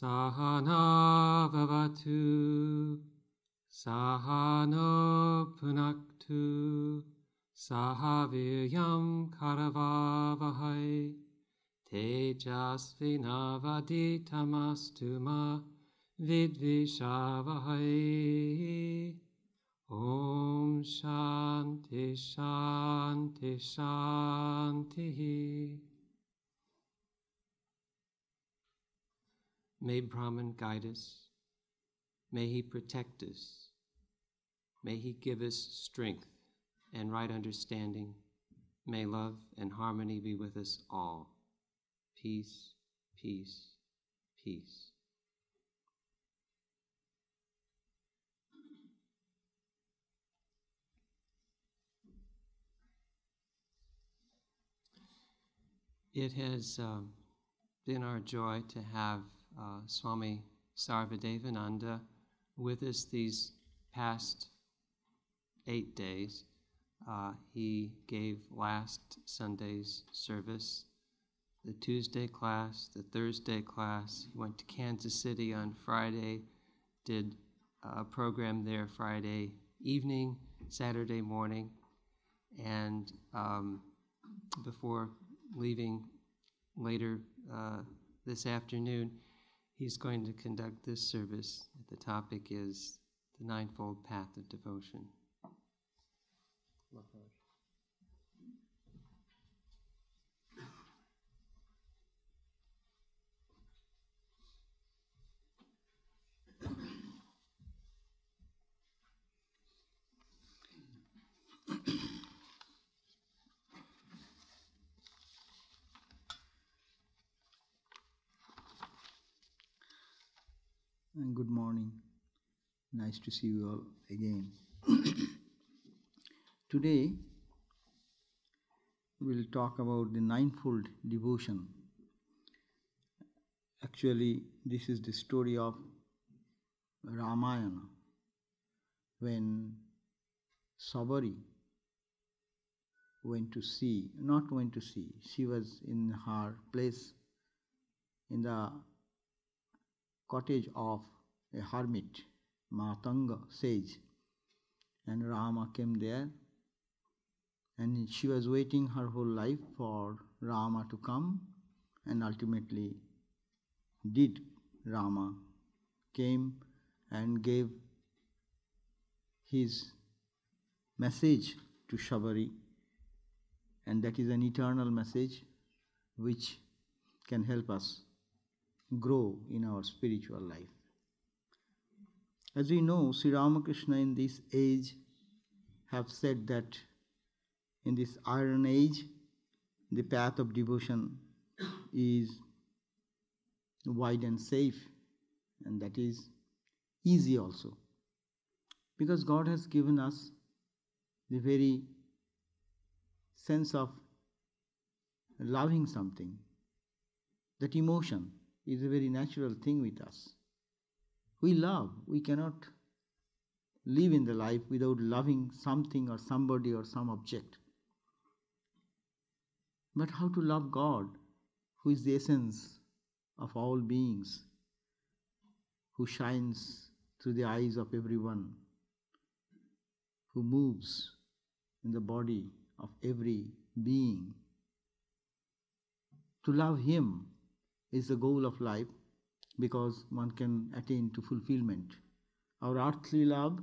Sahana Vavatu Sahano Punaktu Sahaviryam Karavavahai Tejasvinavaditamastu ma vidvishavahai Om Shanti Shanti Shanti May Brahman guide us. May he protect us. May he give us strength and right understanding. May love and harmony be with us all. Peace, peace, peace. It has um, been our joy to have uh, Swami Sarvadevananda with us these past eight days. Uh, he gave last Sunday's service, the Tuesday class, the Thursday class. He went to Kansas City on Friday, did a program there Friday evening, Saturday morning, and um, before leaving later uh, this afternoon, he's going to conduct this service. The topic is the Ninefold Path of Devotion good morning. Nice to see you all again. Today, we'll talk about the ninefold devotion. Actually, this is the story of Ramayana when Sabari went to see, not went to see, she was in her place in the cottage of a hermit, Matanga sage, and Rama came there. And she was waiting her whole life for Rama to come, and ultimately did Rama came and gave his message to Shabari, and that is an eternal message which can help us grow in our spiritual life. As we know, Sri Ramakrishna in this age have said that in this iron age, the path of devotion is wide and safe, and that is easy also. Because God has given us the very sense of loving something, that emotion is a very natural thing with us. We love, we cannot live in the life without loving something or somebody or some object. But how to love God, who is the essence of all beings, who shines through the eyes of everyone, who moves in the body of every being. To love Him is the goal of life because one can attain to fulfillment. Our earthly love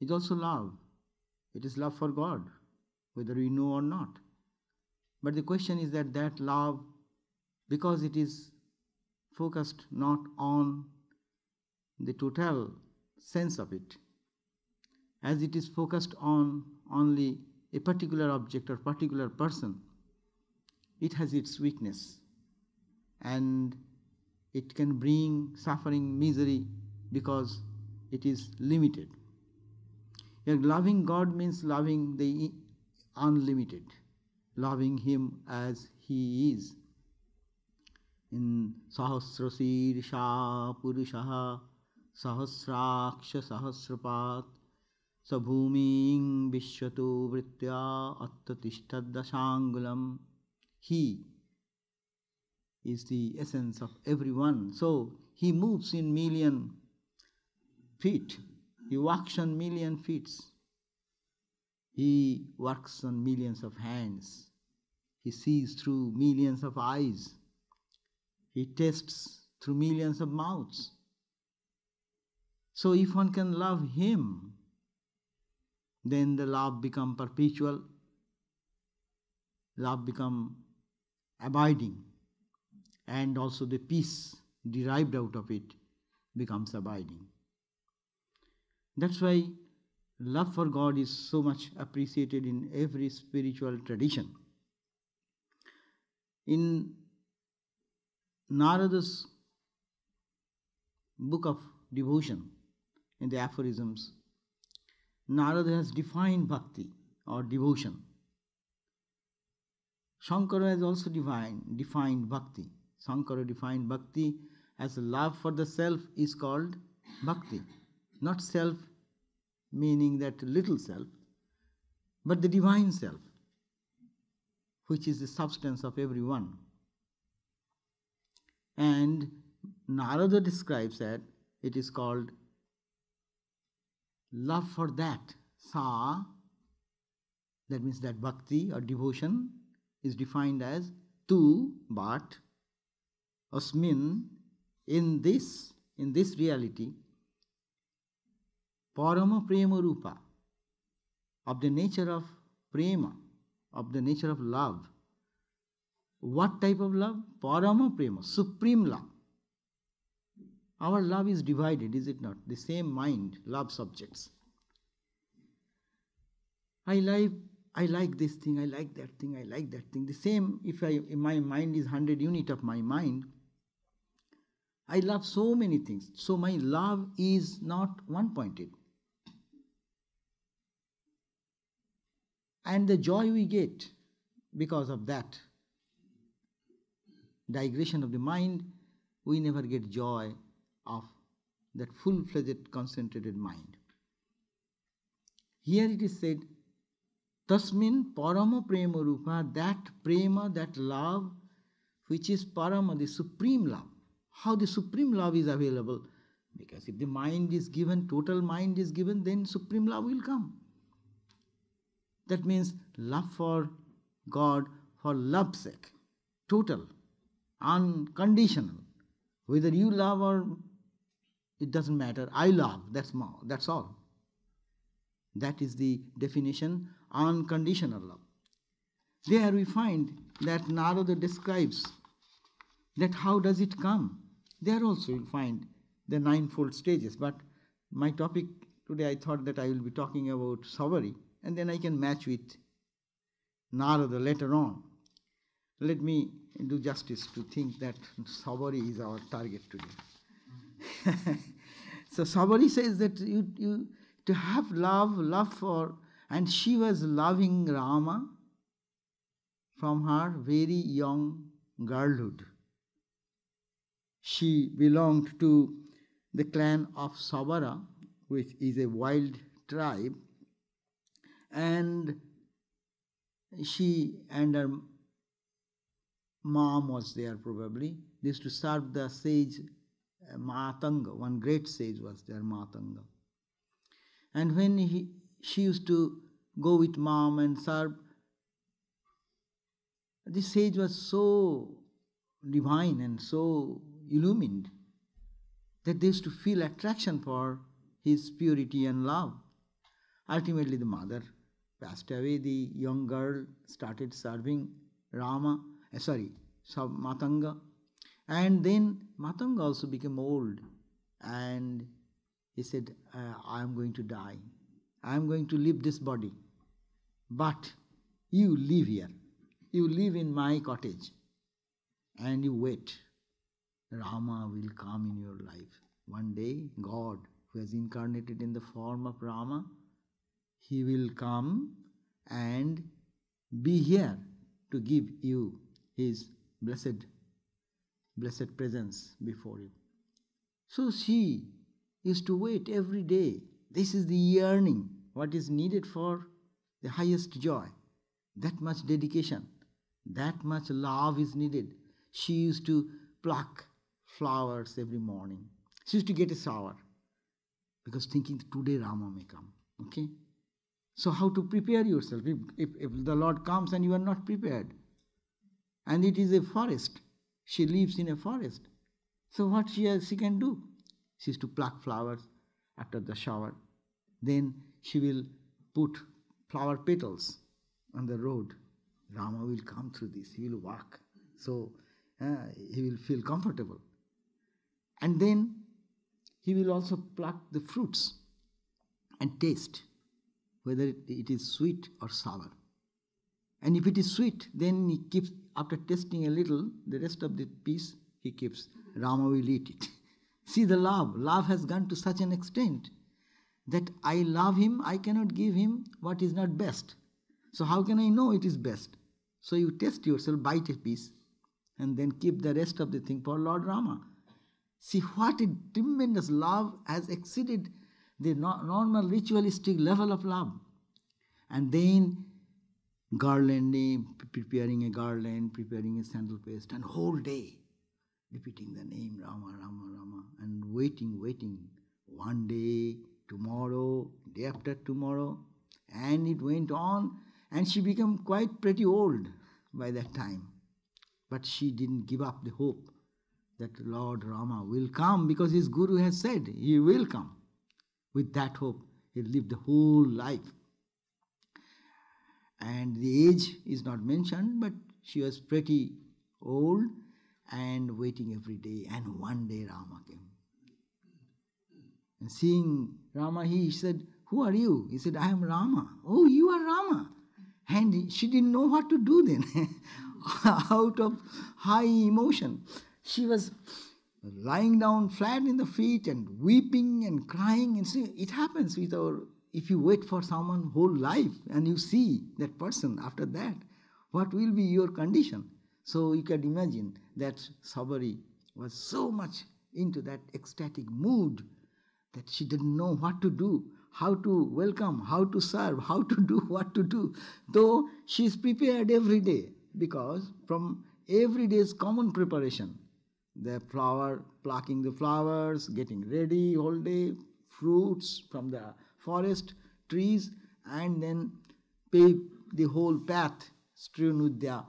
is also love. It is love for God, whether we know or not. But the question is that that love, because it is focused not on the total sense of it, as it is focused on only a particular object or particular person, it has its weakness and it can bring suffering, misery because it is limited. loving God means loving the unlimited, loving Him as He is. In Sahasrasirsha Purushaha Sahasraksha Sahasrapat Sabhuming Vishwato Vritya, Vritya Attatishtaddashangulam He is the essence of everyone. So he moves in million feet. He walks on million feet. He works on millions of hands. He sees through millions of eyes. He tastes through millions of mouths. So if one can love him, then the love become perpetual, love become abiding, and also the peace derived out of it becomes abiding. That's why love for God is so much appreciated in every spiritual tradition. In Narada's book of devotion, in the aphorisms, Narada has defined bhakti or devotion. Shankara has also defined, defined bhakti. Shankara defined bhakti as love for the self is called bhakti. Not self meaning that little self, but the divine self, which is the substance of everyone. And Narada describes that it is called love for that. Sa, that means that bhakti or devotion is defined as tu, but, asmin, in this, in this reality, Parama Prema Rupa, of the nature of prema, of the nature of love. What type of love? Parama Prema, supreme love. Our love is divided, is it not? The same mind love subjects. I like I like this thing, I like that thing, I like that thing. The same if I my mind is hundred unit of my mind, I love so many things. So my love is not one pointed. And the joy we get because of that digression of the mind, we never get joy of that full fledged concentrated mind. Here it is said, Tasmin Parama Prema Rupa, that prema, that love, which is Parama, the supreme love. How the supreme love is available? Because if the mind is given, total mind is given, then supreme love will come. That means love for God for love's sake, total, unconditional. Whether you love or it doesn't matter. I love. That's more. That's all. That is the definition unconditional love. There we find that Narada describes that how does it come. There also you'll find the ninefold stages. But my topic today, I thought that I will be talking about Savari, and then I can match with Narada later on. Let me do justice to think that Savari is our target today. so Savari says that you, you to have love, love for, and she was loving Rama from her very young girlhood. She belonged to the clan of Sabara, which is a wild tribe, and she and her mom was there probably. They used to serve the sage uh, Matanga, one great sage was there, Matanga. And when he, she used to go with mom and serve, this sage was so divine and so illumined that they used to feel attraction for his purity and love. Ultimately, the mother passed away. The young girl started serving Rama, uh, sorry, Matanga. And then Matanga also became old and he said, uh, I am going to die. I am going to leave this body. But you live here. You live in my cottage and you wait. Rama will come in your life. One day, God, who has incarnated in the form of Rama, he will come and be here to give you his blessed blessed presence before you. So she is to wait every day. This is the yearning, what is needed for the highest joy. That much dedication, that much love is needed. she used to pluck flowers every morning. She used to get a shower because thinking today Rama may come. Okay? So, how to prepare yourself if, if, if the Lord comes and you are not prepared? And it is a forest. She lives in a forest. So, what she, has, she can do? She is to pluck flowers after the shower. Then she will put flower petals on the road. Rama will come through this, he will walk. So, uh, he will feel comfortable. And then he will also pluck the fruits and taste whether it is sweet or sour. And if it is sweet, then he keeps, after tasting a little, the rest of the piece he keeps. Rama will eat it. See the love. Love has gone to such an extent that I love him, I cannot give him what is not best. So, how can I know it is best? So, you test yourself, bite a piece, and then keep the rest of the thing for Lord Rama. See what a tremendous love has exceeded the normal ritualistic level of love. And then garlanding, preparing a garland, preparing a sandal paste, and whole day repeating the name Rama, Rama, Rama, and waiting, waiting. One day, tomorrow, day after tomorrow, and it went on, and she became quite pretty old by that time. But she didn't give up the hope that Lord Rama will come because his Guru has said he will come. With that hope, he lived the whole life. And the age is not mentioned, but she was pretty old and waiting every day. And one day Rama came. And seeing Rama, he said, Who are you? He said, I am Rama. Oh, you are Rama. And she didn't know what to do then. Out of high emotion, she was lying down flat in the feet and weeping and crying. And see, it happens with our, if you wait for someone whole life and you see that person after that, what will be your condition? So you can imagine that Sabari was so much into that ecstatic mood that she didn't know what to do, how to welcome, how to serve, how to do what to do. Though she is prepared every day because from every day's common preparation, the flower, plucking the flowers, getting ready all day, fruits from the forest, trees, and then pave the whole path strewn with the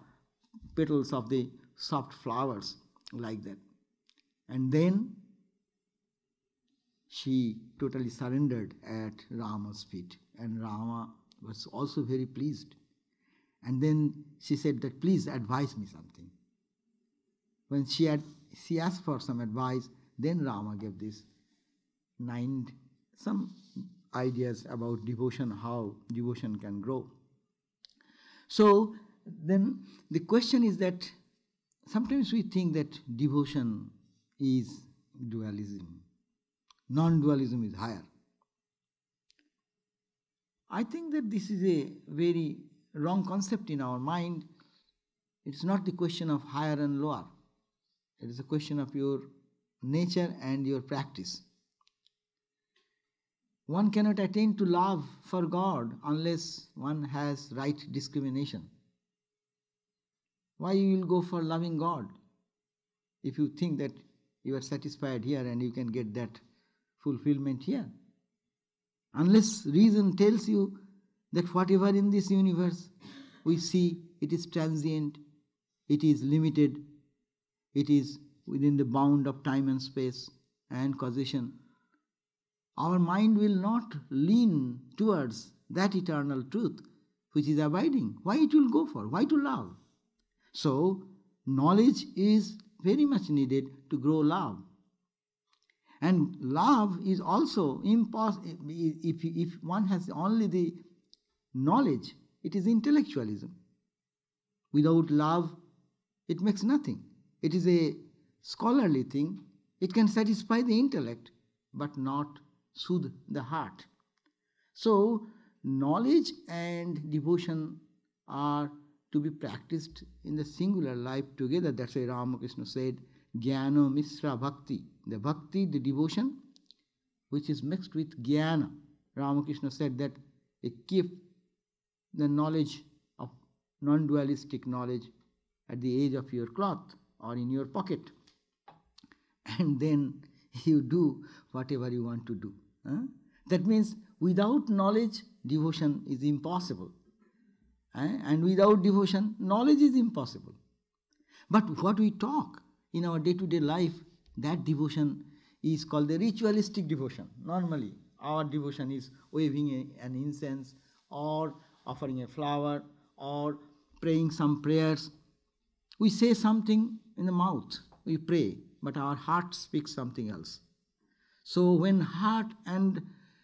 petals of the soft flowers like that. And then she totally surrendered at Rama's feet, and Rama was also very pleased. And then she said that please advise me something. When she had she asked for some advice. Then Rama gave this nine some ideas about devotion, how devotion can grow. So then the question is that sometimes we think that devotion is dualism, non dualism is higher. I think that this is a very wrong concept in our mind. It's not the question of higher and lower. It is a question of your nature and your practice. One cannot attain to love for God unless one has right discrimination. Why you will go for loving God if you think that you are satisfied here and you can get that fulfillment here? Unless reason tells you that whatever in this universe we see, it is transient, it is limited, it is within the bound of time and space and causation. Our mind will not lean towards that eternal truth which is abiding. Why it will go for? Why to love? So, knowledge is very much needed to grow love. And love is also impossible. If, if one has only the knowledge, it is intellectualism. Without love, it makes nothing. It is a scholarly thing. It can satisfy the intellect, but not soothe the heart. So, knowledge and devotion are to be practiced in the singular life together. That's why Ramakrishna said, Jnana Misra Bhakti. The bhakti, the devotion, which is mixed with jnana. Ramakrishna said that a keep the knowledge of non dualistic knowledge at the edge of your cloth or in your pocket. And then you do whatever you want to do. Huh? That means without knowledge, devotion is impossible. And without devotion, knowledge is impossible. But what we talk in our day to day life, that devotion is called the ritualistic devotion. Normally, our devotion is waving an incense or offering a flower or praying some prayers. We say something in the mouth, we pray, but our heart speaks something else. So when heart and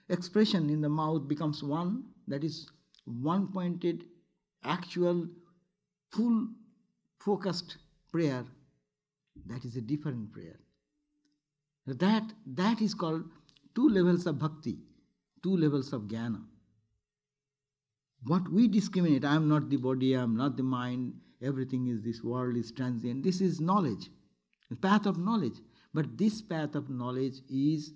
expression in the mouth becomes one, that is one pointed, actual, full focused prayer, that is a different prayer. That, that is called two levels of bhakti, two levels of jnana. What we discriminate, I am not the body, I am not the mind, everything is this world is transient. This is knowledge, the path of knowledge. But this path of knowledge is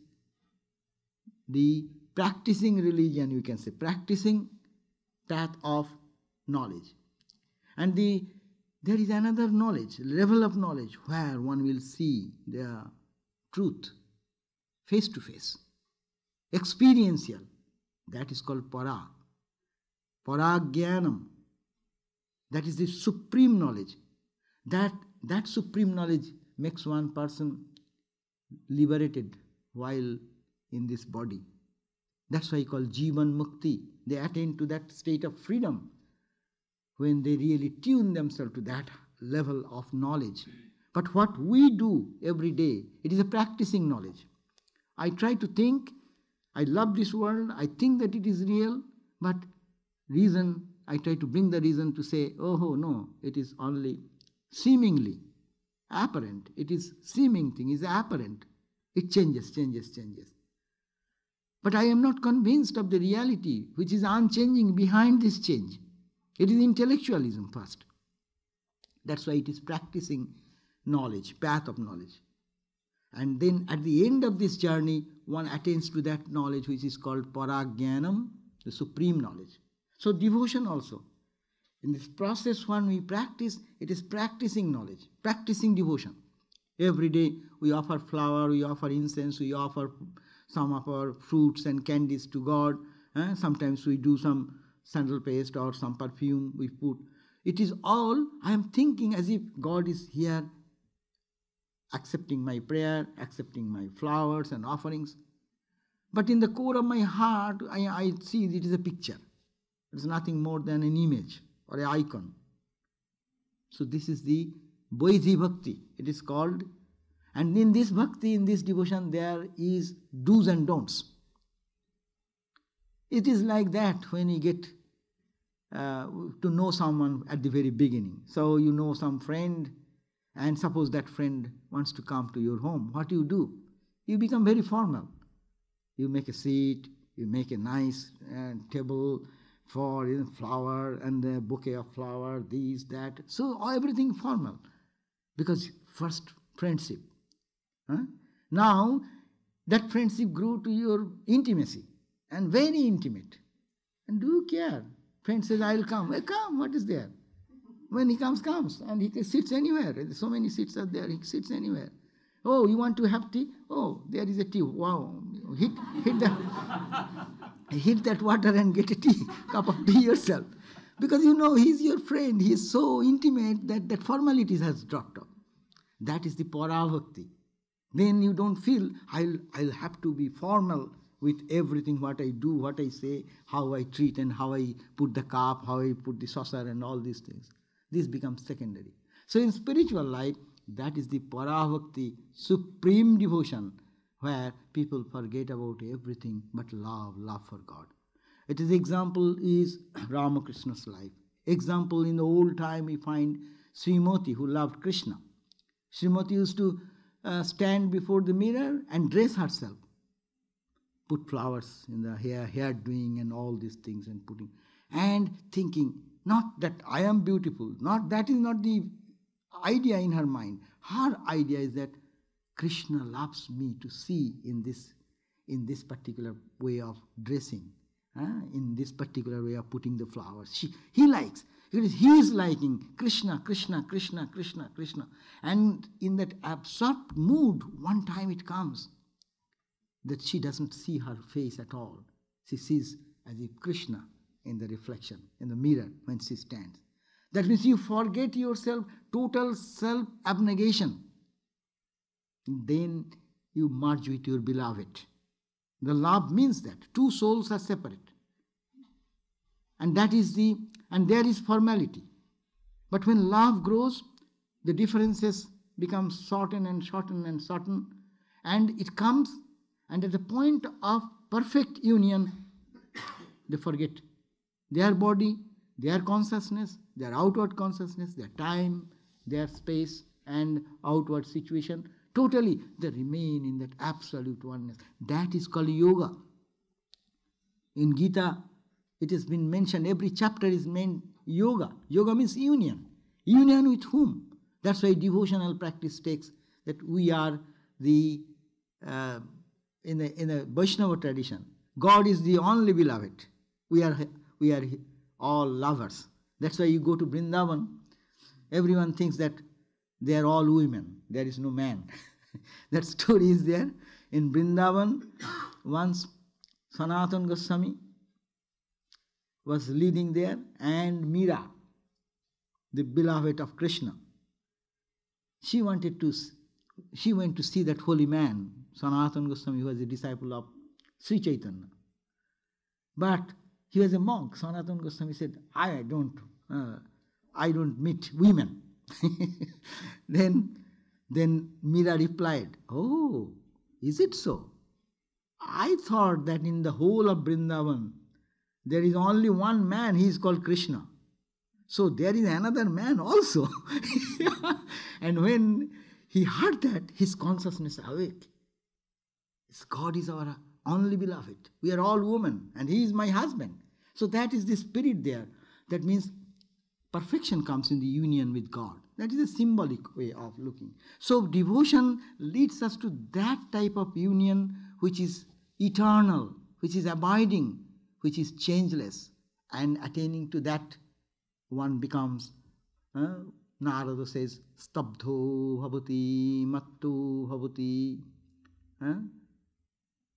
the practicing religion, you can say, practicing path of knowledge. And the there is another knowledge, level of knowledge, where one will see the truth face to face, experiential. That is called para. Paragyanam. That is the supreme knowledge. That, that supreme knowledge makes one person liberated while in this body. That's why I call Jivan Mukti. They attain to that state of freedom when they really tune themselves to that level of knowledge. But what we do every day, it is a practicing knowledge. I try to think, I love this world, I think that it is real, but reason, I try to bring the reason to say, oh no, it is only seemingly apparent. It is seeming thing, is apparent. It changes, changes, changes. But I am not convinced of the reality which is unchanging behind this change. It is intellectualism first. That's why it is practicing knowledge, path of knowledge. And then at the end of this journey, one attains to that knowledge which is called paragyanam, the supreme knowledge. So devotion also. In this process when we practice, it is practicing knowledge, practicing devotion. Every day we offer flower, we offer incense, we offer some of our fruits and candies to God. Eh? Sometimes we do some sandal paste or some perfume we put. It is all, I am thinking as if God is here accepting my prayer, accepting my flowers and offerings. But in the core of my heart, I, I see it is a picture. It is nothing more than an image or an icon. So this is the Vaidhi Bhakti. It is called. And in this bhakti, in this devotion, there is do's and don'ts. It is like that when you get uh, to know someone at the very beginning. So you know some friend, and suppose that friend wants to come to your home. What do you do? You become very formal. You make a seat, you make a nice uh, table for you know, flower and a bouquet of flower, these, that. So everything formal. Because first friendship. Huh? Now that friendship grew to your intimacy and very intimate. And do you care? Friend says, I'll come. Well, come, what is there? When he comes, comes. And he sits anywhere. So many seats are there, he sits anywhere. Oh, you want to have tea? Oh, there is a tea. Wow. Hit, hit, that, hit that water and get a tea, cup of tea yourself. Because you know he's your friend. He is so intimate that that formalities has dropped off. That is the parabhakti. Then you don't feel I'll, I'll have to be formal with everything what I do, what I say, how I treat, and how I put the cup, how I put the saucer, and all these things. This becomes secondary. So in spiritual life, that is the parabhakti, supreme devotion, where people forget about everything but love, love for God. It is example is Ramakrishna's life. Example in the old time we find Srimati who loved Krishna. Srimati used to uh, stand before the mirror and dress herself put flowers in the hair, hair doing and all these things and putting, and thinking, not that I am beautiful, not that is not the idea in her mind. Her idea is that Krishna loves me to see in this, in this particular way of dressing, uh, in this particular way of putting the flowers. She, he likes. Is is liking, Krishna, Krishna, Krishna, Krishna, Krishna. And in that absorbed mood, one time it comes that she doesn't see her face at all. She sees as if Krishna in the reflection, in the mirror when she stands. That means you forget yourself, total self abnegation. Then you merge with your beloved. The love means that two souls are separate. And that is the, and there is formality. But when love grows, the differences become shortened and shortened and shortened. and it comes, and at the point of perfect union, they forget their body, their consciousness, their outward consciousness, their time, their space, and outward situation. Totally, they remain in that absolute oneness. That is called yoga. In Gita, it has been mentioned, every chapter is named yoga. Yoga means union. Union with whom? That's why devotional practice takes that we are the, uh, in, the in the Vaishnava tradition, God is the only beloved. We are, we are all lovers. That's why you go to Vrindavan, everyone thinks that they are all women, there is no man. that story is there. In Vrindavan, once Sanatan Goswami was leading there, and Meera, the beloved of Krishna, she wanted to, she went to see that holy man, Sanatan Goswami, who was a disciple of Sri Chaitanya. But he was a monk. Sanatan Goswami said, I don't, uh, I don't meet women. then, then Mira replied, Oh, is it so? I thought that in the whole of Vrindavan, there is only one man, he is called Krishna. So there is another man also. and when he heard that, his consciousness awake. God is our only beloved. We are all women, and he is my husband. So that is the spirit there. That means perfection comes in the union with God. That is a symbolic way of looking. So devotion leads us to that type of union which is eternal, which is abiding, which is changeless. And attaining to that, one becomes, uh, Narada says, stabdho bhavati, matto bhavati. Uh,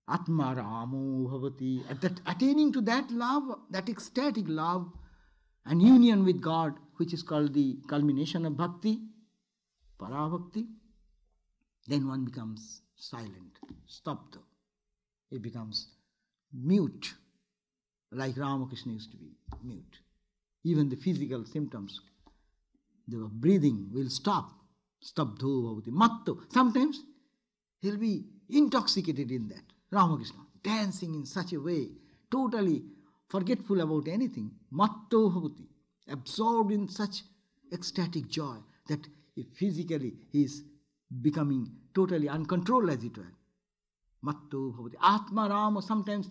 Atma Ramo Bhavati. At that, attaining to that love, that ecstatic love and union with God, which is called the culmination of bhakti, parabhakti, then one becomes silent, stopped. It becomes mute, like Ramakrishna used to be mute. Even the physical symptoms, the breathing will stop. Stabdho bhavati. Matto. Sometimes he'll be intoxicated in that. Ramakrishna, dancing in such a way, totally forgetful about anything, matto bhavati, absorbed in such ecstatic joy that physically he is becoming totally uncontrolled as it were. Matto bhavati. Sometimes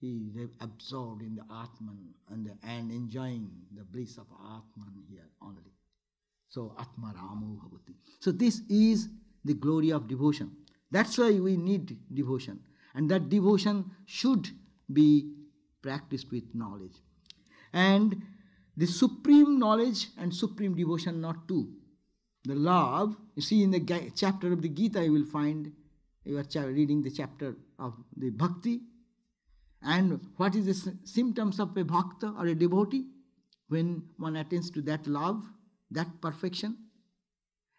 he is absorbed in the Atman and, the, and enjoying the bliss of Atman here only. So Atma Ramo bhavati. So this is the glory of devotion. That's why we need devotion. And that devotion should be practiced with knowledge. And the supreme knowledge and supreme devotion, not two. The love, you see in the chapter of the Gita, you will find, you are reading the chapter of the bhakti. And what is the symptoms of a bhakta or a devotee? When one attains to that love, that perfection.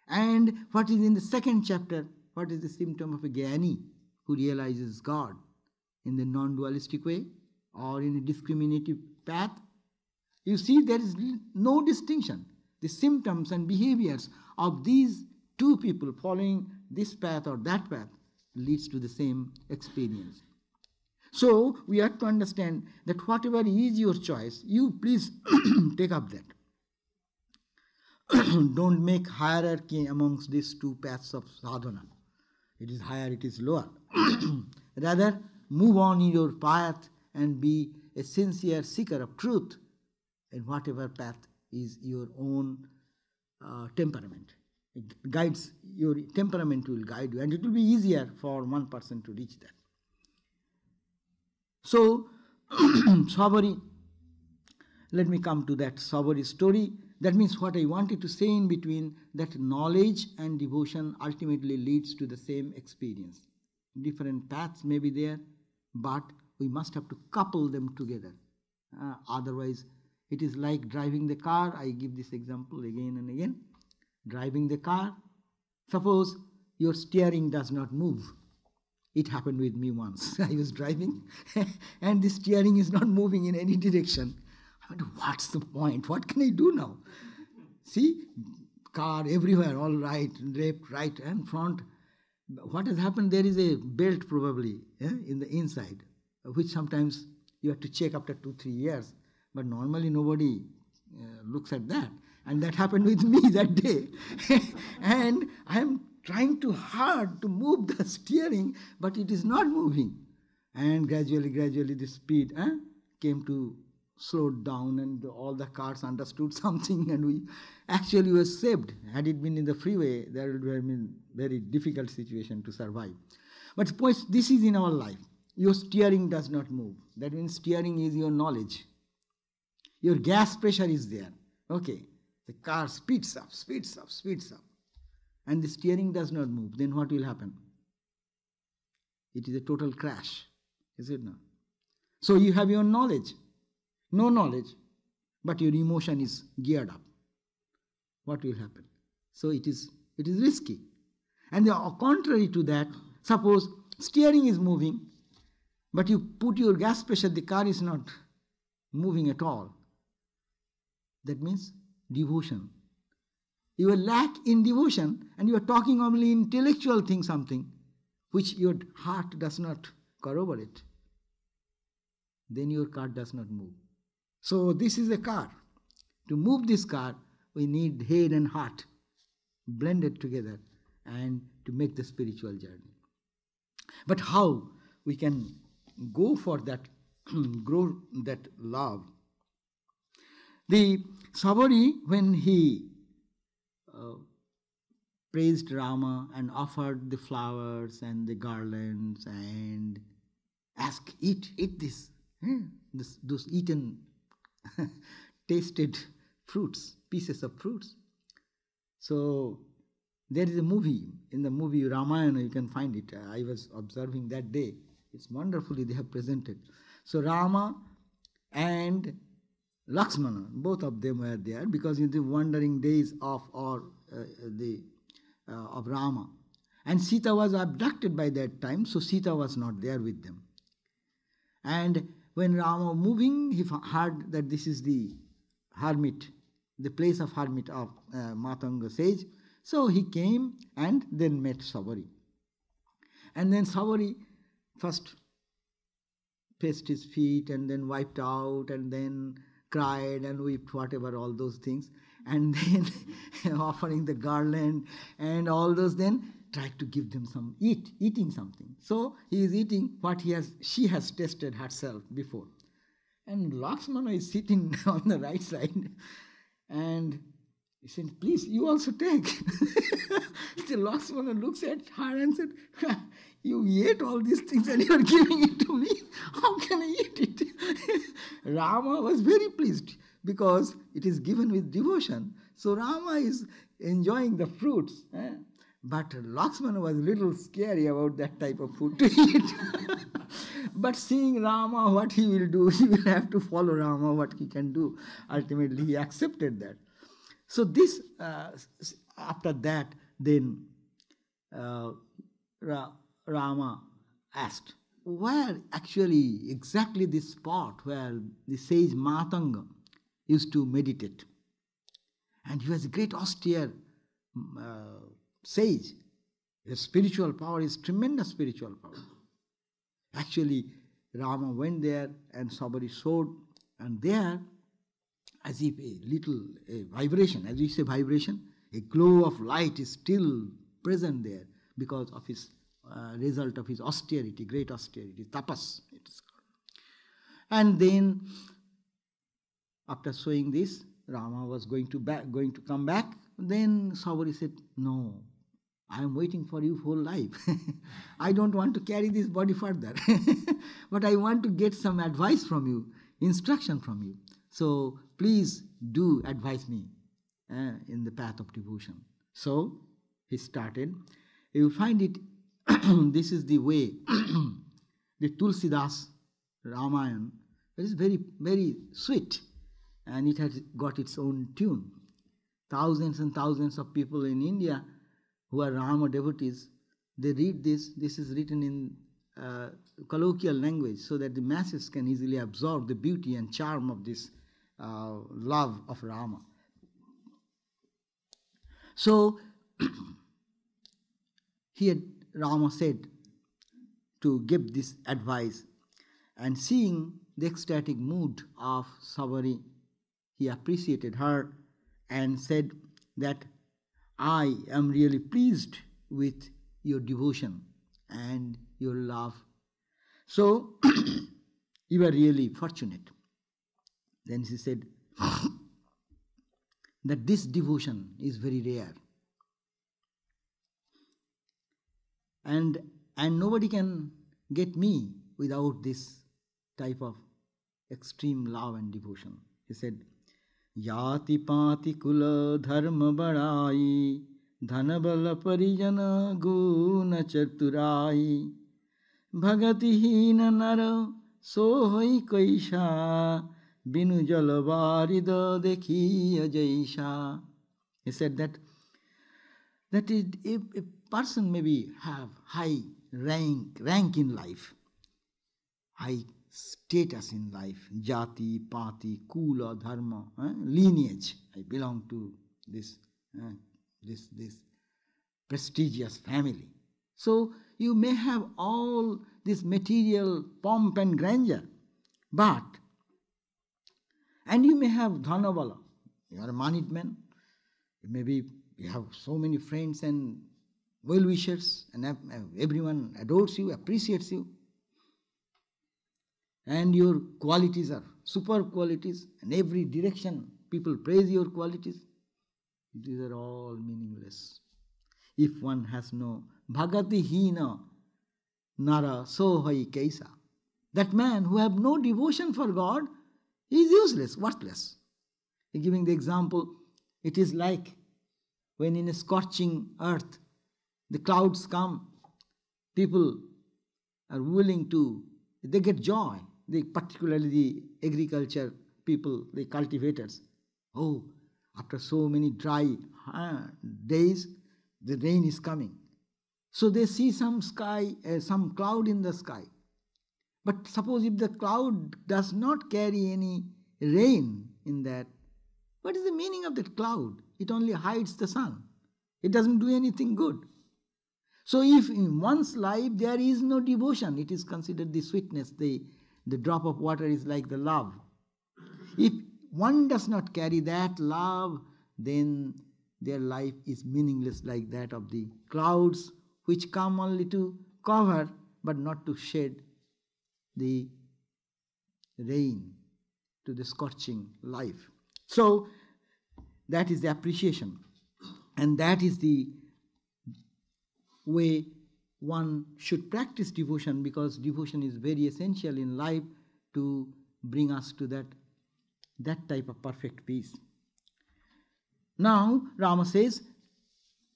And what is in the second chapter? What is the symptom of a jnani? who realizes God in the non dualistic way or in a discriminative path. You see, there is no distinction. The symptoms and behaviors of these two people following this path or that path leads to the same experience. So we have to understand that whatever is your choice, you please take up that. Don't make hierarchy amongst these two paths of sadhana. It is higher, it is lower. Rather, move on in your path and be a sincere seeker of truth in whatever path is your own uh, temperament. It guides your temperament will guide you, and it will be easier for one person to reach that. So, Sabari, let me come to that Sabari story. That means what I wanted to say in between that knowledge and devotion ultimately leads to the same experience. Different paths may be there, but we must have to couple them together. Uh, otherwise, it is like driving the car. I give this example again and again. Driving the car, suppose your steering does not move. It happened with me once. I was driving and the steering is not moving in any direction. I went, what's the point? What can I do now? See, car everywhere, all right, left, right, and front. What has happened? There is a belt probably eh, in the inside, which sometimes you have to check after two, three years. But normally nobody uh, looks at that. And that happened with me that day. and I am trying too hard to move the steering, but it is not moving. And gradually, gradually, the speed eh, came to slowed down and all the cars understood something and we actually were saved. Had it been in the freeway, there would have been very difficult situation to survive. But this is in our life. Your steering does not move. That means steering is your knowledge. Your gas pressure is there. Okay. The car speeds up, speeds up, speeds up. And the steering does not move. Then what will happen? It is a total crash. Is it not? So you have your knowledge no knowledge, but your emotion is geared up. What will happen? So it is it is risky. And the uh, contrary to that, suppose steering is moving, but you put your gas pressure, the car is not moving at all. That means devotion. You are lack in devotion and you are talking only intellectual thing something which your heart does not corroborate. Then your car does not move. So this is a car. To move this car, we need head and heart blended together and to make the spiritual journey. But how we can go for that, grow that love? The Sabari, when he uh, praised Rama and offered the flowers and the garlands and asked, eat, eat this, eh? this those eaten tasted fruits, pieces of fruits. So there is a movie, in the movie Ramayana, you can find it. I was observing that day. It's wonderfully they have presented. So Rama and Lakshmana, both of them were there because in the wandering days of or uh, the uh, of Rama, and Sita was abducted by that time, so Sita was not there with them. And when Rama moving, he heard that this is the hermit, the place of hermit of uh, Matanga sage. So he came and then met Savari. And then Savari first pressed his feet and then wiped out and then cried and wept, whatever, all those things. And then offering the garland and all those, then tried to give them some eat, eating something. So he is eating what he has, she has tasted herself before. And Lakshmana is sitting on the right side and he said, please, you also take. so Lakshmana looks at her and said, you ate all these things and you are giving it to me. How can I eat it? Rama was very pleased because it is given with devotion. So Rama is enjoying the fruits. Eh? But Lakshmana was a little scary about that type of food to eat. but seeing Rama, what he will do, he will have to follow Rama, what he can do. Ultimately, he accepted that. So this, uh, after that, then uh, Rama asked, where actually exactly this spot where the sage Matanga used to meditate. And he was a great austere uh, sage. His spiritual power is tremendous spiritual power. Actually, Rama went there and Sabari showed, and there, as if a little a vibration, as we say vibration, a glow of light is still present there because of his result of his austerity, great austerity, tapas it is called. And then, after showing this, Rama was going to back, going to come back. Then Sabari said, "No, I am waiting for you whole life. I don't want to carry this body further, but I want to get some advice from you, instruction from you. So please do advise me uh, in the path of devotion. So he started. You find it, this is the way, the Tulsidas Ramayan, it is very, very sweet and it has got its own tune. Thousands and thousands of people in India who are Rama devotees, they read this. This is written in uh, colloquial language so that the masses can easily absorb the beauty and charm of this uh, love of Rama. So, he had, Rama said to give this advice, and seeing the ecstatic mood of Savari, he appreciated her and said that I am really pleased with your devotion and your love. So, you are really fortunate. Then she said that this devotion is very rare. And, and nobody can get me without this type of extreme love and devotion. He said, Yati pati kula dharma badai धन बल परिजन गुण चतुराई भगतिहीन नर सोहई कैसा बिनु जल बारिद देखी जैसा He said that that if a person maybe have high rank rank in life, high status in life, jati, pati, kula, dharma, eh, lineage. I belong to this eh, this, this prestigious family. So you may have all this material pomp and grandeur, but, and you may have dhanabala, you are a moneyed man, maybe you have so many friends and well wishers, and everyone adores you, appreciates you, and your qualities are superb qualities, and every direction people praise your qualities. These are all meaningless. If one has no bhagati hina nara sohai kaisa, that man who have no devotion for God is useless, worthless. Giving the example, it is like when in a scorching earth the clouds come, people are willing to, they get joy, they, particularly the agriculture people, the cultivators. Oh, after so many dry uh, days, the rain is coming. So they see some sky, uh, some cloud in the sky. But suppose if the cloud does not carry any rain in that, what is the meaning of that cloud? It only hides the sun. It doesn't do anything good. So if in one's life there is no devotion, it is considered the sweetness, the, the drop of water is like the love. If one does not carry that love, then their life is meaningless like that of the clouds which come only to cover but not to shed the rain to the scorching life. So that is the appreciation, and that is the way one should practice devotion because devotion is very essential in life to bring us to that that type of perfect peace. Now, Rama says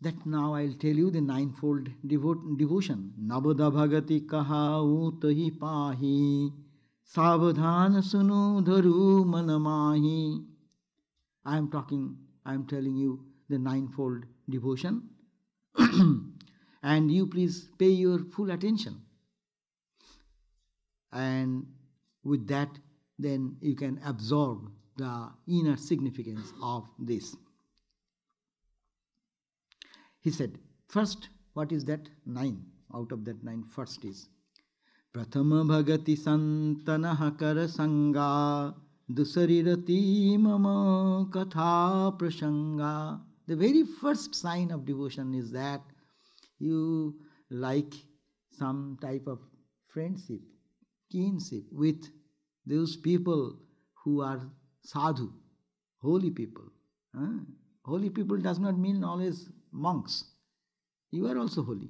that now I'll tell you the ninefold devo- devotion. Nabada bhagati kaha utahi pahi savadhan sunu dharu manamahi. I am talking, I am telling you the ninefold devotion. and you please pay your full attention. And with that, then you can absorb the inner significance of this. He said, first, what is that? Nine. Out of that nine, first is Prathama Bhagati Santana Kar Sangha The very first sign of devotion is that you like some type of friendship, kinship with those people who are sadhu, holy people. Holy people does not mean always monks. You are also holy.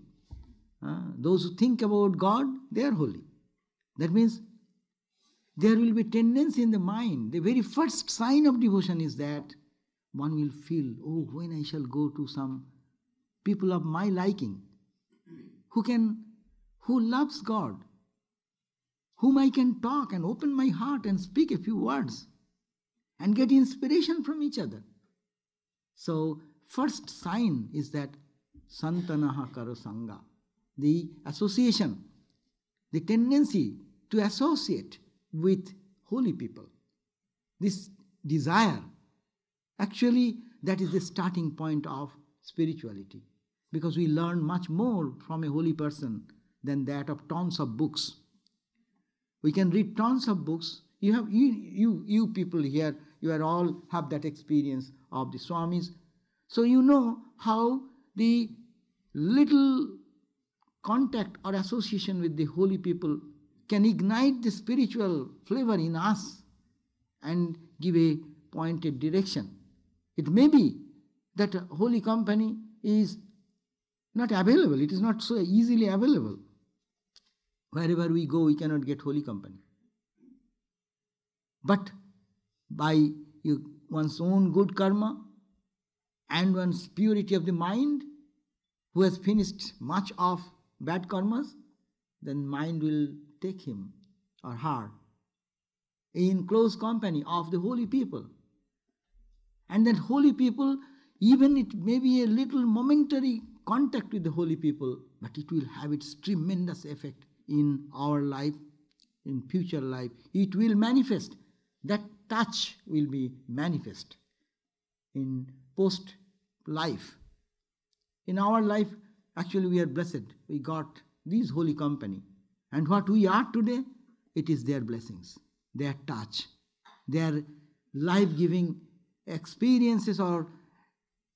Those who think about God, they are holy. That means there will be tendency in the mind. The very first sign of devotion is that one will feel, oh, when I shall go to some people of my liking, who can, who loves God, whom I can talk and open my heart and speak a few words and get inspiration from each other. So, first sign is that Santanaha Karasanga, the association, the tendency to associate with holy people. This desire, actually, that is the starting point of spirituality because we learn much more from a holy person than that of tons of books. We can read tons of books. You have you you you people here, you are all have that experience of the Swamis. So you know how the little contact or association with the holy people can ignite the spiritual flavor in us and give a pointed direction. It may be that holy company is not available, it is not so easily available. Wherever we go, we cannot get holy company. But by one's own good karma and one's purity of the mind, who has finished much of bad karmas, then mind will take him or her in close company of the holy people. And that holy people, even it may be a little momentary contact with the holy people, but it will have its tremendous effect in our life, in future life. It will manifest. That touch will be manifest in post life. In our life, actually, we are blessed. We got this holy company. And what we are today, it is their blessings, their touch, their life giving experiences or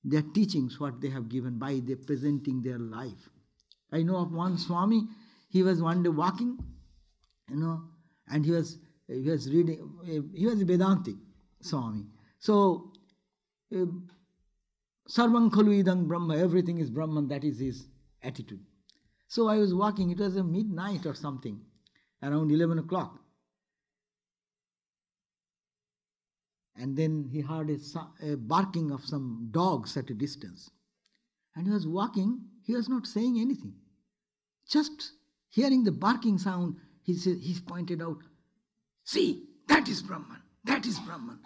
their teachings, what they have given by the presenting their life. I know of one Swami, he was one day walking, you know, and he was he was reading, he was a Vedantic Swami. So, uh, Sarvam khalu idang Brahma, everything is Brahman, that is his attitude. So I was walking, it was a midnight or something, around 11 o'clock. And then he heard a, a, barking of some dogs at a distance. And he was walking, he was not saying anything. Just hearing the barking sound, he, he pointed out, See, that is Brahman, that is Brahman.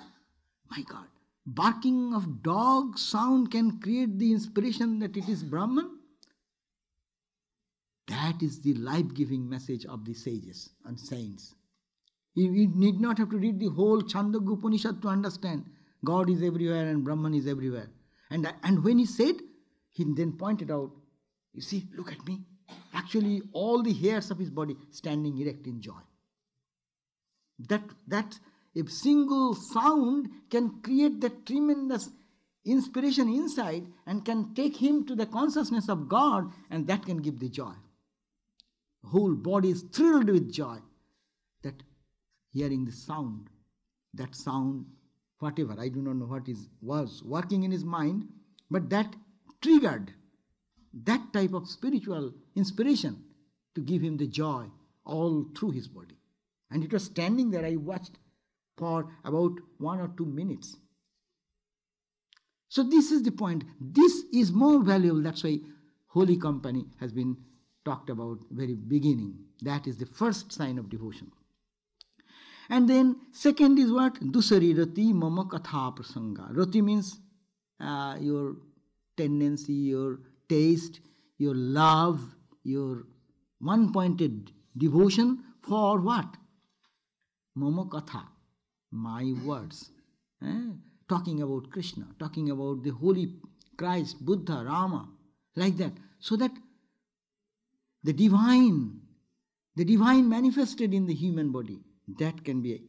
My God, barking of dog sound can create the inspiration that it is Brahman? That is the life giving message of the sages and saints. You, you, need not have to read the whole Chandogya Upanishad to understand God is everywhere and Brahman is everywhere. And, and when he said, he then pointed out, you see, look at me. Actually, all the hairs of his body standing erect in joy. That, that a single sound can create that tremendous inspiration inside and can take him to the consciousness of God, and that can give the joy whole body is thrilled with joy that hearing the sound, that sound, whatever, I do not know what is was working in his mind, but that triggered that type of spiritual inspiration to give him the joy all through his body. And it was standing there, I watched for about one or two minutes. So, this is the point. This is more valuable. That's why Holy Company has been talked about very beginning. That is the first sign of devotion. And then second is what? Dusari rati mama katha prasanga. Rati means uh, your tendency, your taste, your love, your one-pointed devotion for what? Mama katha, my words. Eh? Talking about Krishna, talking about the holy Christ, Buddha, Rama, like that. So that the divine, the divine manifested in the human body, that can be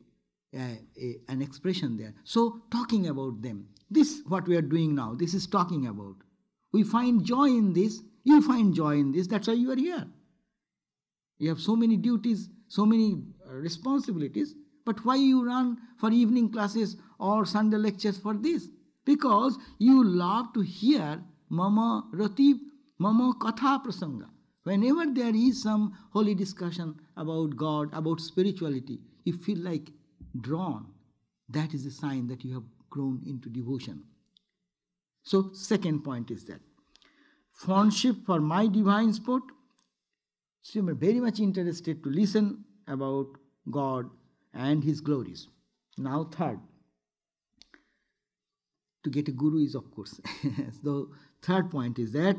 a, a, an expression there. So, talking about them, this what we are doing now, this is talking about. We find joy in this, you find joy in this, that's why you are here. You have so many duties, so many uh, responsibilities, but why you run for evening classes or Sunday lectures for this? Because you love to hear Mama Rati, Mama Katha Prasanga. Whenever there is some holy discussion about God, about spirituality, you feel like drawn. That is a sign that you have grown into devotion. So, second point is that fondship for my divine sport. So, I'm very much interested to listen about God and His glories. Now, third, to get a guru is, of course. so, third point is that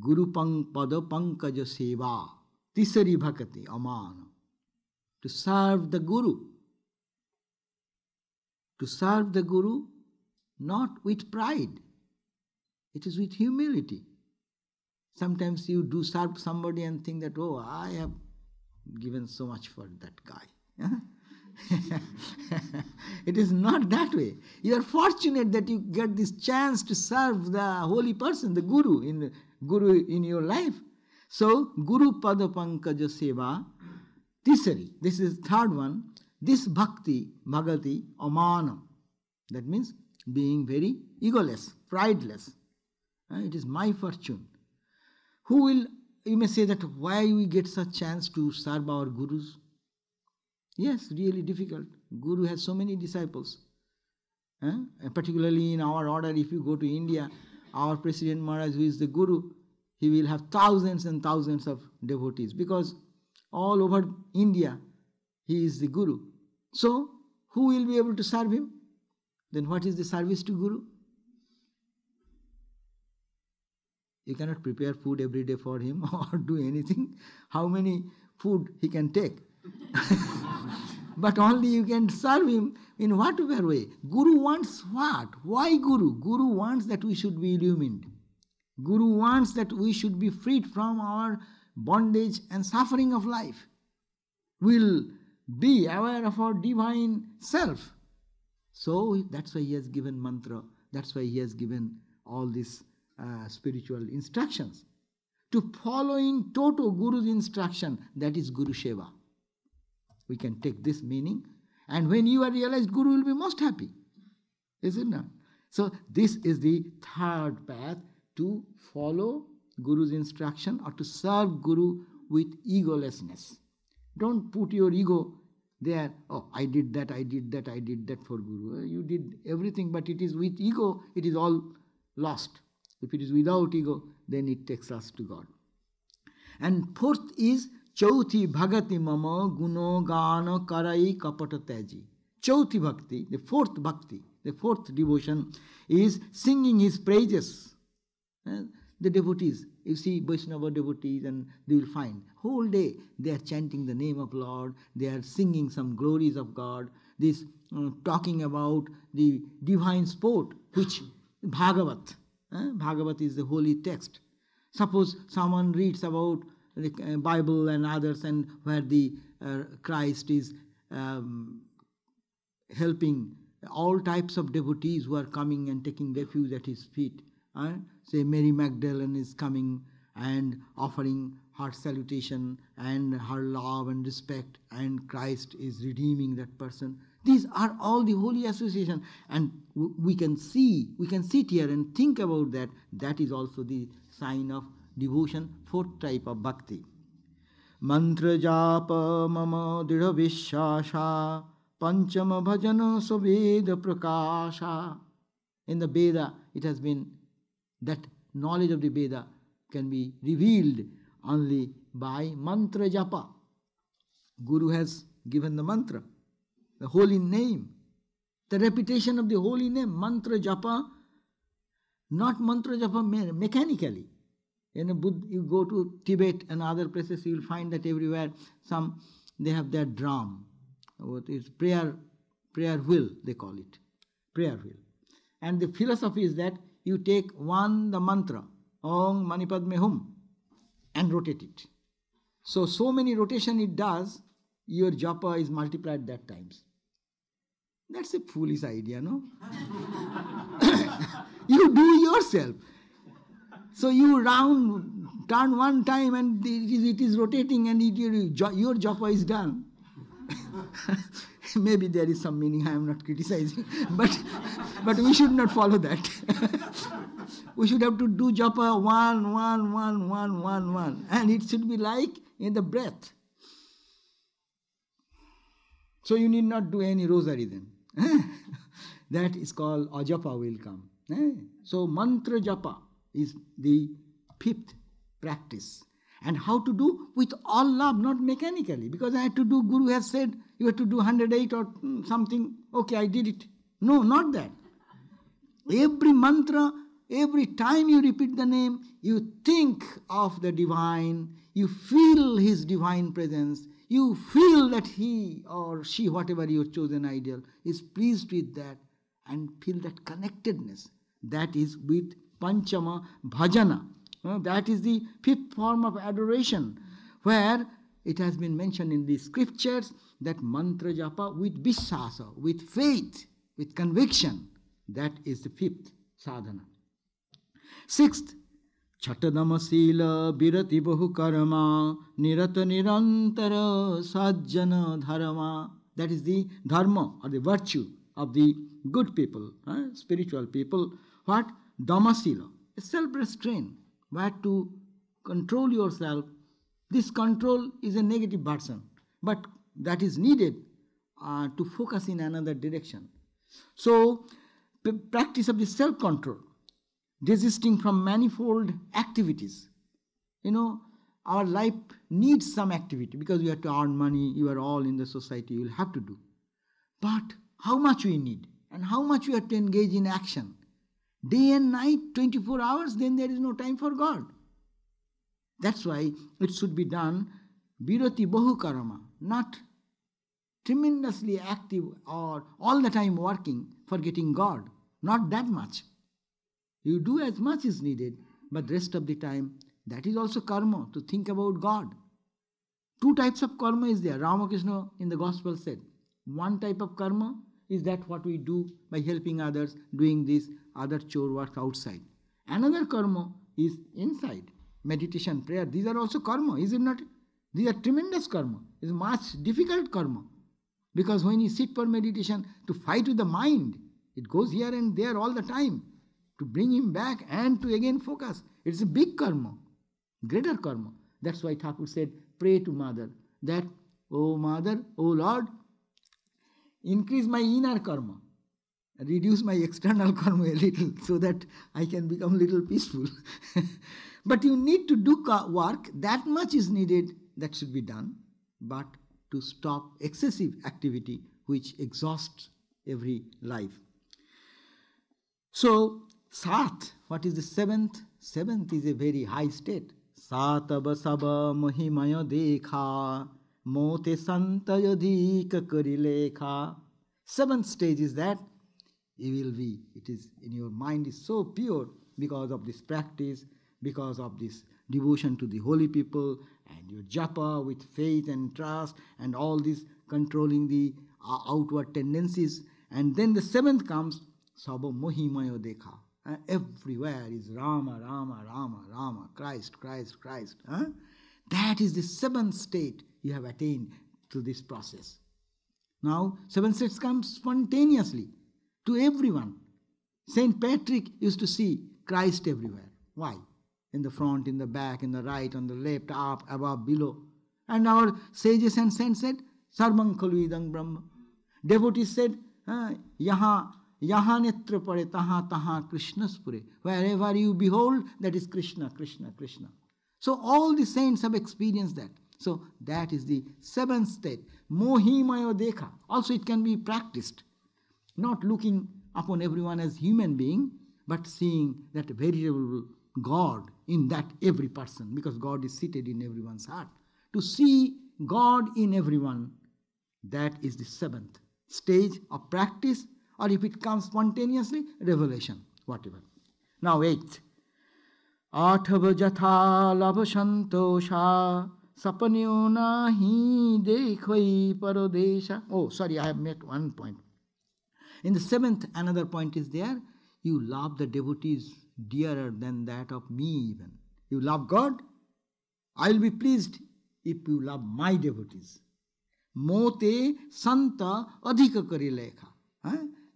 Guru pang pada pankaja seva, tisari bhakati aman. To serve the Guru. To serve the Guru not with pride, it is with humility. Sometimes you do serve somebody and think that, oh, I have given so much for that guy. it is not that way. You are fortunate that you get this chance to serve the holy person, the Guru in Guru in your life. So Guru Pada Pankaja Seva, Tisari, this is third one. This bhakti, bhagati, amana. That means being very egoless, prideless. It is my fortune. Who will, you may say that why we get such chance to serve our gurus? Yes, really difficult. Guru has so many disciples. Particularly in our order, if you go to India, our President Maharaj, who is the Guru, he will have thousands and thousands of devotees because all over India he is the Guru. So, who will be able to serve him? Then, what is the service to Guru? You cannot prepare food every day for him or do anything. How many food he can take? but only you can serve him in whatever way. Guru wants what? Why Guru? Guru wants that we should be illumined. Guru wants that we should be freed from our bondage and suffering of life. We'll be aware of our divine self. So that's why he has given mantra, that's why he has given all these uh, spiritual instructions. To follow in toto Guru's instruction, that is Guru Seva. We can take this meaning, and when you are realized, Guru will be most happy. Is it not? So, this is the third path to follow Guru's instruction or to serve Guru with egolessness. Don't put your ego there. Oh, I did that, I did that, I did that for Guru. You did everything, but it is with ego, it is all lost. If it is without ego, then it takes us to God. And fourth is Chauthi Bhagati Mama Guno Gana Karai Kapata Teji. Chauthi Bhakti, the fourth Bhakti, the fourth devotion is singing his praises the devotees, you see Vaishnava devotees, and they will find whole day they are chanting the name of Lord, they are singing some glories of God, this uh, talking about the divine sport, which Bhagavat, uh, Bhagavat is the holy text. Suppose someone reads about the uh, Bible and others, and where the uh, Christ is um, helping all types of devotees who are coming and taking refuge at his feet. Uh, say Mary Magdalene is coming and offering her salutation and her love and respect, and Christ is redeeming that person. These are all the holy association, and we can see, we can sit here and think about that. That is also the sign of devotion fourth type of bhakti mantra jap मम दृढ़ विश्वासा पंचम भजन सुवेद प्रकाशा in the Veda it has been that knowledge of the Veda can be revealed only by mantra jaap guru has given the mantra the holy name the reputation of the holy name mantra jaap not mantra jaap mechanically In a Buddha, you go to Tibet and other places, you will find that everywhere some they have their drum. What is prayer, prayer wheel they call it, prayer wheel. And the philosophy is that you take one the mantra, Om Mani Padme Hum, and rotate it. So, so many rotation it does, your japa is multiplied that times. That's a foolish idea, no? you do yourself. So you round, turn one time and it is, it is rotating and it, your, japa is done. Maybe there is some meaning, I am not criticizing, but, but we should not follow that. we should have to do japa one, one, one, one, one, one. And it should be like in the breath. So you need not do any rosary then. that is called ajapa will come. Eh? So mantra japa is the fifth practice. And how to do? With all love, not mechanically. Because I had to do, Guru has said, you have to do 108 or mm, something. Okay, I did it. No, not that. Every mantra, every time you repeat the name, you think of the divine, you feel his divine presence, you feel that he or she, whatever your chosen ideal, is pleased with that and feel that connectedness. That is with Panchama Bhajana. Uh, that is the fifth form of adoration, where it has been mentioned in the scriptures that mantra japa with vishasa, with faith, with conviction. That is the fifth sadhana. Sixth, Chatadamasila birati bahu karma nirata nirantara sajjana dharma. That is the dharma or the virtue of the good people, uh, spiritual people. What? Damasila, self-restraint, where to control yourself. This control is a negative person, but that is needed uh, to focus in another direction. So, practice of the self-control desisting from manifold activities. You know, our life needs some activity because we have to earn money, you are all in the society, you will have to do. But how much we need and how much we have to engage in action. Day and night, 24 hours, then there is no time for God. That's why it should be done birati bahu karama, not tremendously active or all the time working, forgetting God. Not that much. You do as much as needed, but rest of the time, that is also karma, to think about God. Two types of karma is there. Ramakrishna in the gospel said, one type of karma is that what we do by helping others, doing this other chore work outside. Another karma is inside. Meditation, prayer, these are also karma, is it not? These are tremendous karma. It's much difficult karma. Because when you sit for meditation to fight with the mind, it goes here and there all the time to bring him back and to again focus. It's a big karma, greater karma. That's why Thakur said, pray to Mother that, O Mother, O Lord, increase my inner karma, reduce my external karma a little so that I can become a little peaceful. but you need to do work, that much is needed, that should be done. But to stop excessive activity which exhausts every life. So, Sat, what is the seventh? Seventh is a very high state. Satava saba mahimaya dekha mote santayadhika karilekha. Seventh stage is that you will be, it is in your mind is so pure because of this practice, because of this devotion to the holy people and your japa with faith and trust and all this controlling the uh, outward tendencies. And then the seventh comes Saba Mohimayo Dekha. Uh, everywhere is Rama, Rama, Rama, Rama, Christ, Christ, Christ. That is the seventh state you have attained through this process. Now, seven states come spontaneously to everyone. Saint Patrick used to see Christ everywhere. Why? In the front, in the back, in the right, on the left, up, above, below. And our sages and saints said, Sarvang Kaluidang brahma. Devotees said, ah, Yaha Yaha netra pare taha taha Krishnaspure. Wherever you behold, that is Krishna, Krishna, Krishna. So all the saints have experienced that. So that is the seventh state. Mohimayo dekha. Also it can be practiced. Not looking upon everyone as human being, but seeing that veritable God in that every person, because God is seated in everyone's heart. To see God in everyone, that is the seventh stage of practice or if it comes spontaneously, revelation, whatever. Now, eighth. आठव जथा लभ संतोषा સપન્યો hi દેખઈ પરદેશા oh sorry i have made one point. In the seventh another point is there you love the devotees dearer than that of me even. You love god? I will be pleased if you love my devotees. mote santa adhika kari lekha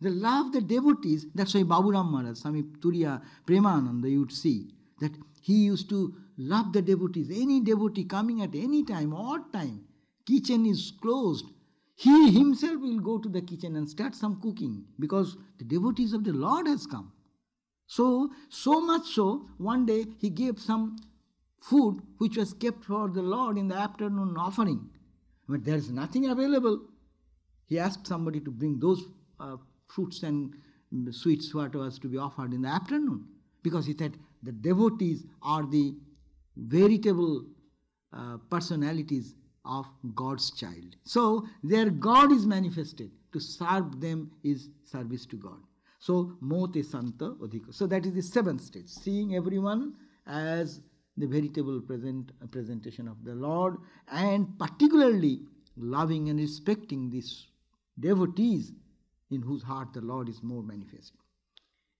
the love the devotees that's why baburam maharaj swami turiya premananda you would see that he used to love the devotees. Any devotee coming at any time, odd time, kitchen is closed. he himself will go to the kitchen and start some cooking because the devotees of the Lord has come. So, so much so, one day he gave some food which was kept for the Lord in the afternoon offering. But there is nothing available. He asked somebody to bring those uh, fruits and sweets what was to be offered in the afternoon because he said the devotees are the veritable uh, personalities of God's child. So their God is manifested. To serve them is service to God. So mote santa odhiko. So that is the seventh stage, seeing everyone as the veritable present uh, presentation of the Lord, and particularly loving and respecting these devotees in whose heart the Lord is more manifest.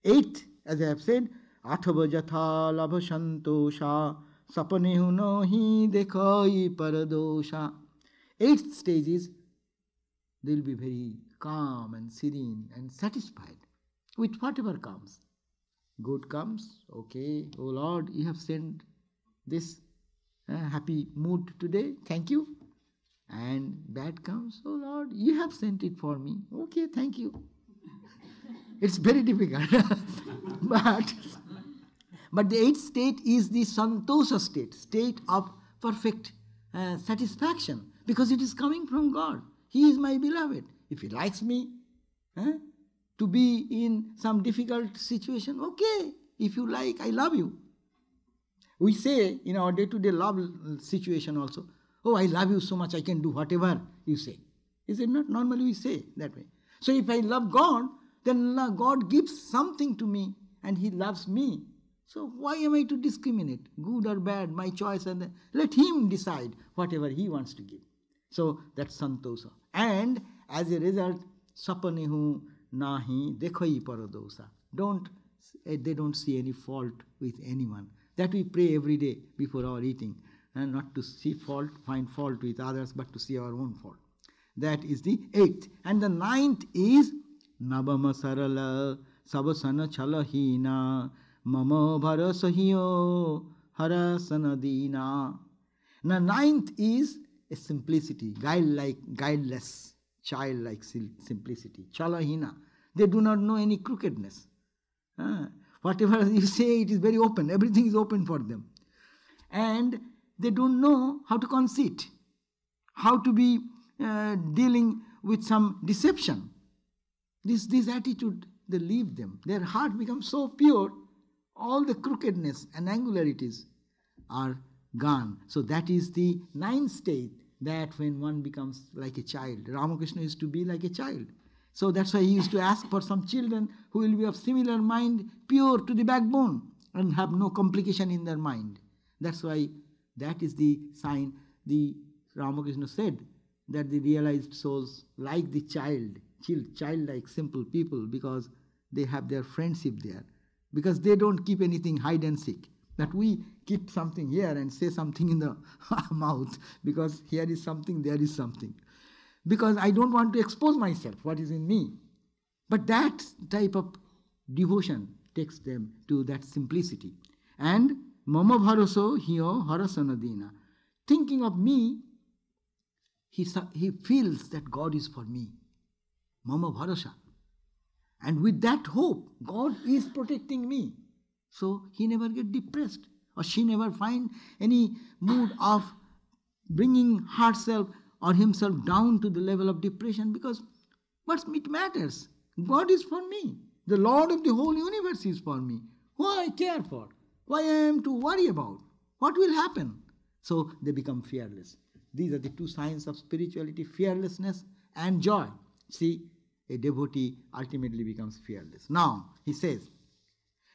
Eighth, as I have said, athavajatha labhasantosha sapane hunohi dekhoi paradosha. stage stages, they will be very calm and serene and satisfied with whatever comes. Good comes, okay, oh Lord, you have sent this uh, happy mood today, thank you. And bad comes, oh Lord, you have sent it for me, okay, thank you. it's very difficult, but but the eighth state is the santosa state, state of perfect uh, satisfaction, because it is coming from God. He is my beloved. If He likes me, eh, to be in some difficult situation, okay, if you like, I love you. We say in our day to day love situation also, oh, I love you so much, I can do whatever you say. Is it not? Normally we say that way. So if I love God, then God gives something to me and He loves me. So why am I to discriminate? Good or bad, my choice, and let Him decide whatever He wants to give. So that's santosa. And as a result, sapanehu nahi dekhai paradosa. Don't eh, they don't see any fault with anyone. That we pray every day before our eating, and not to see fault, find fault with others, but to see our own fault. That is the eighth. And the ninth is Nabama Sarala Sabasana Chalahina Mama Bharasahiyo Harasanadina. Now ninth is a simplicity, guile-like, guileless, childlike simplicity. Chalahina. They do not know any crookedness. Whatever you say, it is very open. Everything is open for them. And they don't know how to conceit, how to be uh, dealing with some deception. This, this attitude, they leave them. Their heart becomes so pure, all the crookedness and angularities are gone. So that is the ninth state that when one becomes like a child. Ramakrishna used to be like a child. So that's why he used to ask for some children who will be of similar mind, pure to the backbone, and have no complication in their mind. That's why that is the sign the Ramakrishna said that the realized souls like the child, child childlike simple people because they have their friendship there. Because they don't keep anything hide and seek. That we keep something here and say something in the mouth because here is something, there is something because I don't want to expose myself, what is in me. But that type of devotion takes them to that simplicity. And mama bharoso hiyo harasanadina. Thinking of me, he, he feels that God is for me. Mama bharasa. And with that hope, God is protecting me. So he never get depressed or she never find any mood of bringing herself or himself down to the level of depression because what it matters? God is for me. The Lord of the whole universe is for me. Who I care for? Why I am to worry about? What will happen? So they become fearless. These are the two signs of spirituality fearlessness and joy. See, a devotee ultimately becomes fearless. Now, he says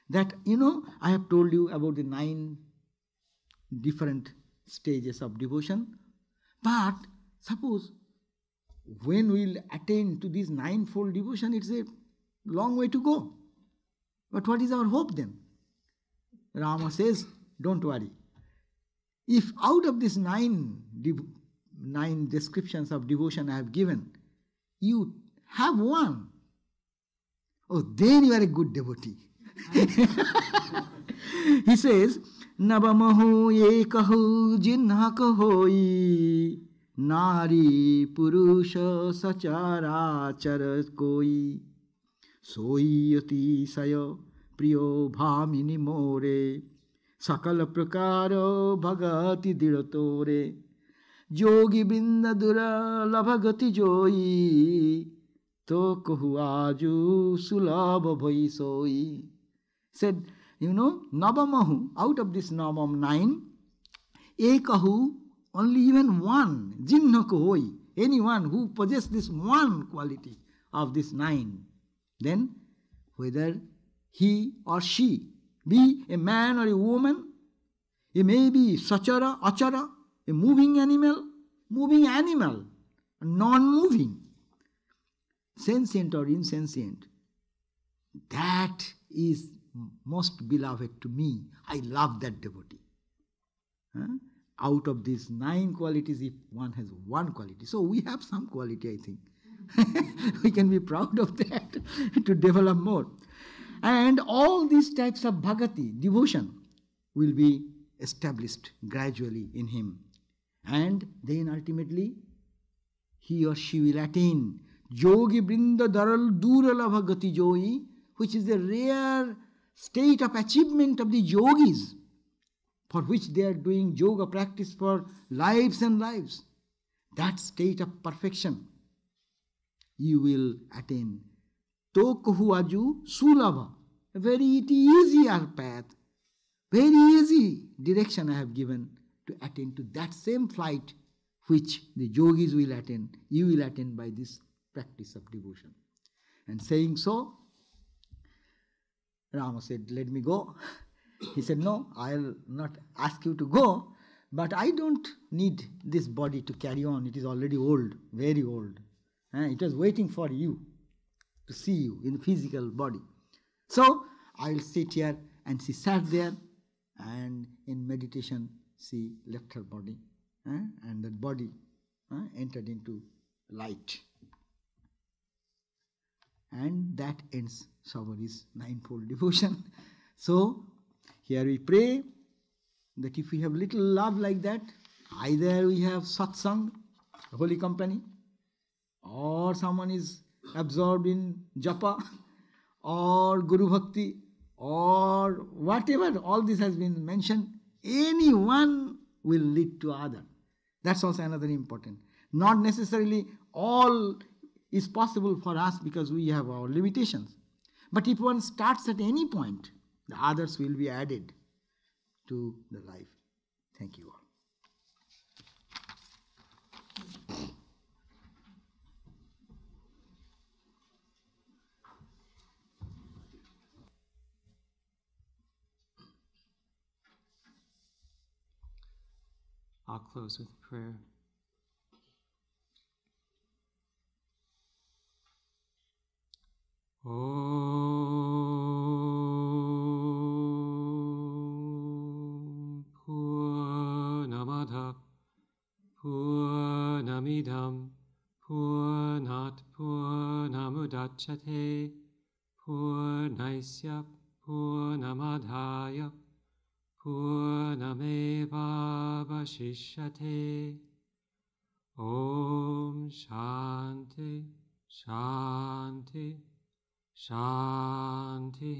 that, you know, I have told you about the nine different stages of devotion, but Suppose when we'll attain to this ninefold devotion, it's a long way to go. But what is our hope then? Rama says, Don't worry. If out of these nine, nine descriptions of devotion I have given, you have one, oh, then you are a good devotee. he says, Nabamahu yekahu jinnaka hoi नारी पुरुष सचराचर कोई सोई अतिशय प्रियो भामिनी मोरे सकल प्रकार भगति दृढ़ तोरे जोगी बिंद दुर्लभ गति जोई तो कहुआजू सुलभ भई सोई। सेड यू नो नवम हु आउट ऑफ़ दिस नवम नाइन ए कहू ओनली इवन वन जिन्ह को होई any one who possess this one quality of this nine then whether he और शी बी ए मैन और ए वोमेन ये मे बी सचर अचर a moving animal moving animal non moving sentient or insentient that is most beloved to me. I love that devotee. Huh? out of these nine qualities if one has one quality so we have some quality i think. We can be proud of that to develop more. And all these types of bhagati devotion will be established gradually in him. And then ultimately he or she will attain yogi brinda daral duralabha gati joyi which is the rare state of achievement of the yogis for which they are doing yoga practice for lives and lives. That state of perfection you will attain. Tokuhuaju Sulava, a very easier path, very easy direction I have given to attain to that same flight which the yogis will attain, you will attain by this practice of devotion. And saying so, Rama said, Let me go. He said, No, I'll not ask you to go, but I don't need this body to carry on. It is already old, very old. Eh, It was waiting for you to see you in physical body. So I'll sit here, and she sat there, and in meditation, she left her body, eh, and that body eh, entered into light. And that ends Savari's ninefold devotion. So here we pray that if we have little love like that, either we have satsang, holy company, or someone is absorbed in japa, or guru bhakti, or whatever, all this has been mentioned, any one will lead to other. That's also another important. Not necessarily all is possible for us because we have our limitations. But if one starts at any point, the others will be added to the life. Thank you all. I'll close with prayer. Om Purnamada Purnamidam Purnat Purnamudachate Purnaisya Purnamadhaya Purnamevavashishyate Om Shanti Shanti Shanti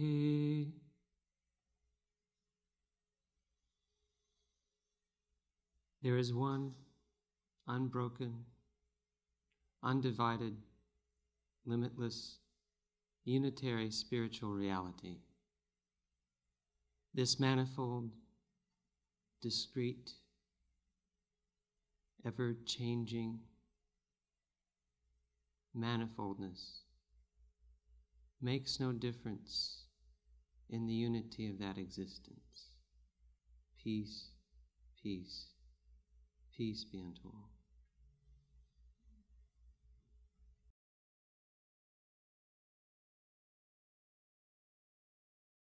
There is one unbroken, undivided, limitless, unitary spiritual reality. This manifold, discrete, ever changing manifoldness makes no difference in the unity of that existence. Peace, peace, peace be unto all.